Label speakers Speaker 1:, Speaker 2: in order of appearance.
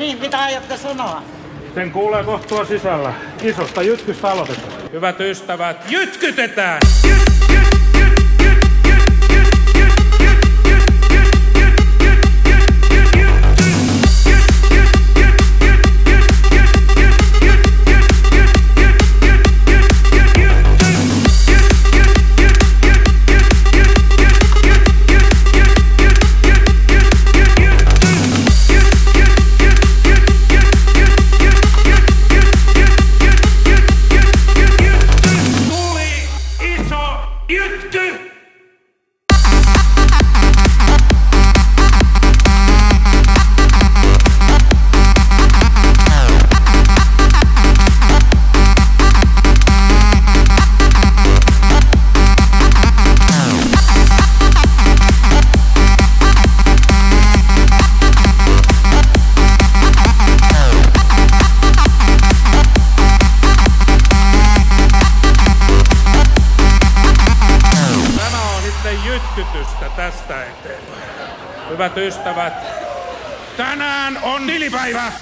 Speaker 1: Niin, mitä aiotte sanoa?
Speaker 2: Sen kuulee kohtua sisällä. Isosta jytkystä aloitetaan.
Speaker 3: Hyvät ystävät, jytkytetään! Tuli tästä eteenpäin. Hyvät ystävät, tänään on nilipäivä!